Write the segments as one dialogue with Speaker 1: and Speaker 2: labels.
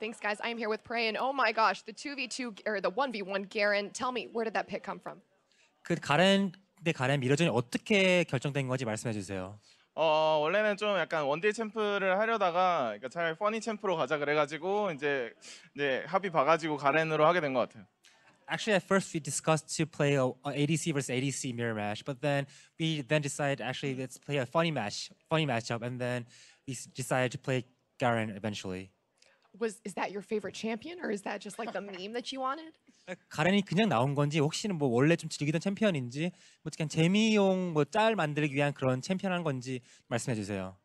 Speaker 1: Thanks, guys. I am here with Prey, and oh my gosh, the 2v2 or the 1v1 Garen. Tell me, where did that pick come from?
Speaker 2: 그 가렌 대 가렌 미러전이 어떻게 결정된 건지 말씀해 주세요.
Speaker 3: 어 원래는 좀 약간 원딜 챔프를 하려다가 그러니까 차라리 퍼니 챔프로 가자 그래가지고 이제 이제 합의 봐가지고 가렌으로 하게 된 것 같아요.
Speaker 2: Actually, at first we discussed to play a, a ADC versus ADC mirror match, but then we then decided actually let's play a funny match, funny matchup, and then we s- decided to play Garen eventually.
Speaker 1: Was is that your favorite champion, or is that just like the meme that you wanted?
Speaker 2: 가렌이 그냥 나온 건지 혹시는 뭐 원래 좀 즐기던 챔피언인지 뭐 그냥 재미용 뭐 짤 만들기 위한 그런 챔피언 한 건지 말씀해 주세요.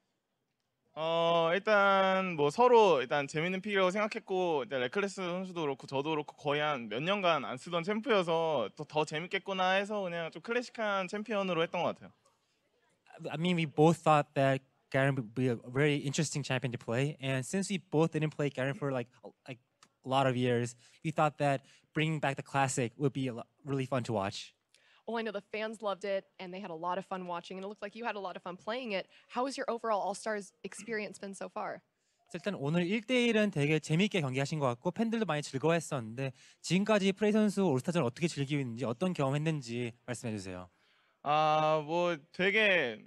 Speaker 3: 어 일단 뭐 서로 일단 재밌는 pick이라고 생각했고 일단 레클레스 선수도 그렇고 저도 그렇고 거의 한 몇 년간 안 쓰던 챔프여서 더, 더 재밌겠구나 해서 그냥 좀 클래식한 챔피언으로 했던 것 같아요.
Speaker 2: I mean, we both thought that Garen would be a very interesting champion to play, and since we both didn't play Garen for like a- like a lot of years, we thought that bringing back the classic would be a lot, really fun to watch.
Speaker 1: Well, I know the fans loved it, and they had a lot of fun watching, and it looked like you had a lot of fun playing it. How has your overall All Stars experience been so far?
Speaker 2: 그래서 일단 오늘 1대1은 되게 재미있게 경기하신 것 같고 팬들도 많이 즐거워했었는데 지금까지 프레이 선수 올스타전 어떻게 즐기고 있는지 어떤 경험했는지 말씀해 주세요.
Speaker 3: 아 뭐 되게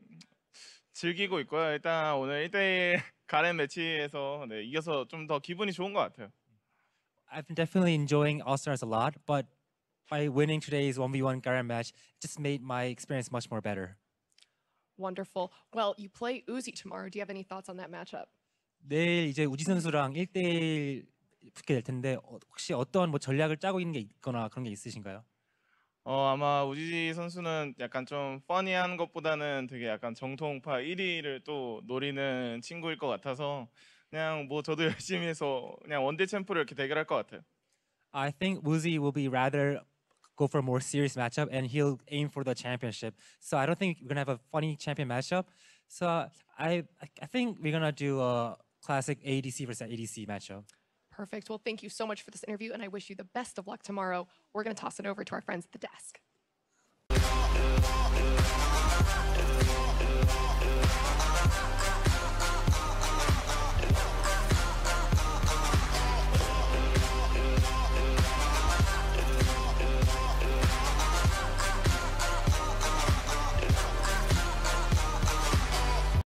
Speaker 3: 즐기고 있고요. 일단 오늘 1대1 가렌 매치에서 네, 이겨서 좀 더 기분이 좋은 것 같아요.
Speaker 2: I've been definitely enjoying All Stars a lot, but by winning today's 1v1 Garen match, it just made my experience much more better.
Speaker 1: Wonderful. Well, you play Uzi tomorrow. Do you have any thoughts on that matchup?
Speaker 2: 내일 이제 우지 선수랑 1대1 붙게 될 텐데 어, 혹시 어떤 뭐 전략을 짜고 있는 게 있거나 그런 게 있으신가요?
Speaker 3: 어 아마 우지지 선수는 약간 좀 퍼니한 것보다는 되게 약간 정통파 1위를 또 노리는 친구일 것 같아서 그냥 뭐 저도 열심히 해서 그냥 원딜 챔프를 이렇게 대결할 것 같아요.
Speaker 2: I think Woozy will be rather go for a more serious matchup and he'll aim for the championship. So I don't think we're gonna have a funny champion matchup. So I I think we're gonna do a classic ADC versus ADC matchup.
Speaker 1: Perfect. Well, thank you so much for this interview, and I wish you the best of luck tomorrow. We're going to toss it over to our friends at the desk.